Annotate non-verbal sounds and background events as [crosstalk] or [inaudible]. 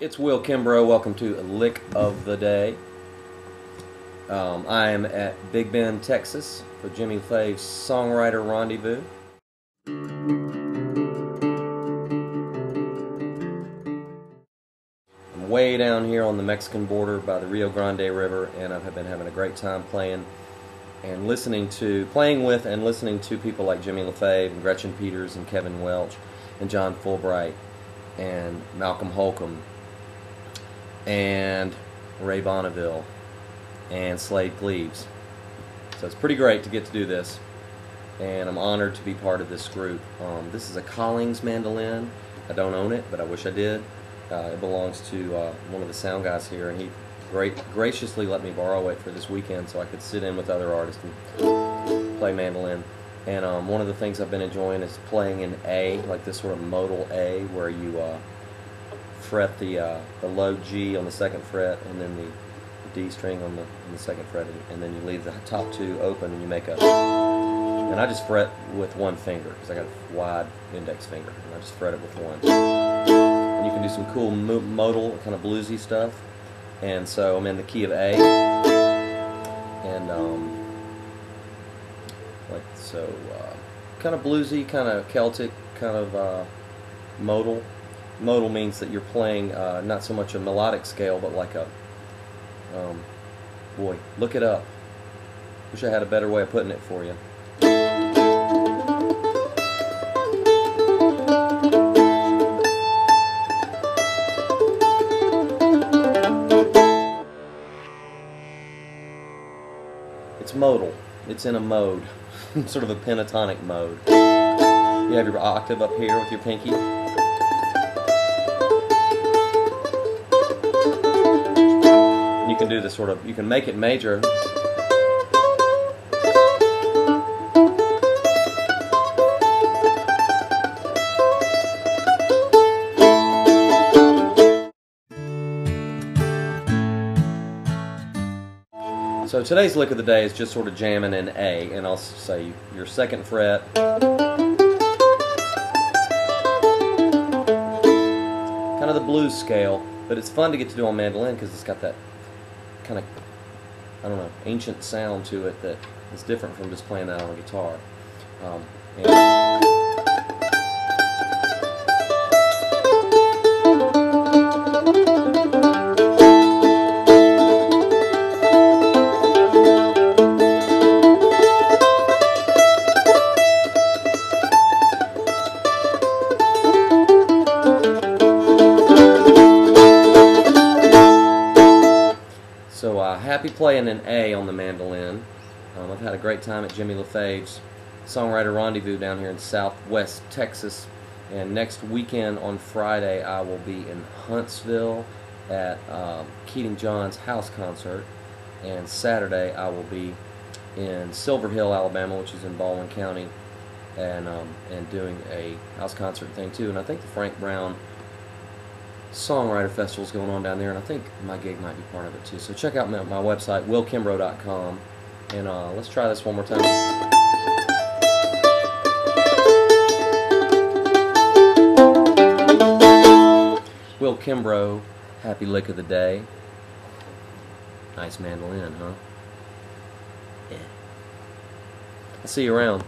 It's Will Kimbrough. Welcome to A Lick of the Day. Um, I am at Big Bend, Texas for Jimmy LaFave's Songwriter Rendezvous. I'm way down here on the Mexican border by the Rio Grande River, and I've been having a great time playing and listening to, playing with and listening to people like Jimmy LaFave and Gretchen Peters and Kevin Welch and John Fullbright and Malcolm Holcombe and Ray Bonneville and Slaid Cleaves. So it's pretty great to get to do this, and I'm honored to be part of this group. Um, this is a Collings mandolin. I don't own it, but I wish I did. Uh, it belongs to uh, one of the sound guys here, and he great, graciously let me borrow it for this weekend so I could sit in with other artists and play mandolin. And um, one of the things I've been enjoying is playing in A, like this sort of modal A, where you uh, fret the uh, the low G on the second fret, and then the D string on the, on the second fret, and then you leave the [laughs] top two open, and you make a. And I just fret with one finger because I got a wide index finger, and I just fret it with one. And you can do some cool modal, kind of bluesy stuff. And so I'm in the key of A, and um, like so, uh, kind of bluesy, kind of Celtic, kind of uh, modal. Modal means that you're playing uh, not so much a melodic scale, but like a um, boy, look it up. Wish I had a better way of putting it for you. It's modal. It's in a mode, [laughs] sort of a pentatonic mode. You have your octave up here with your pinky. Can do this sort of, you can make it major. So today's lick of the day is just sort of jamming in A, and I'll say your second fret. Kind of the blues scale, but it's fun to get to do on mandolin because it's got that kind of, I don't know, ancient sound to it that is different from just playing that on a guitar. Um, So uh, happy playing an A on the mandolin. Um, I've had a great time at Jimmy LaFave's Songwriter Rendezvous down here in southwest Texas. And next weekend on Friday, I will be in Huntsville at uh, Keating John's house concert. And Saturday, I will be in Silver Hill, Alabama, which is in Baldwin County, and um, and doing a house concert thing too. And I think the Frank Brown Songwriter festivals going on down there, and I think my gig might be part of it too. So check out my, my website, willkimbrough.com, and uh, let's try this one more time. Will Kimbrough, happy lick of the day. Nice mandolin, huh? Yeah. I'll see you around.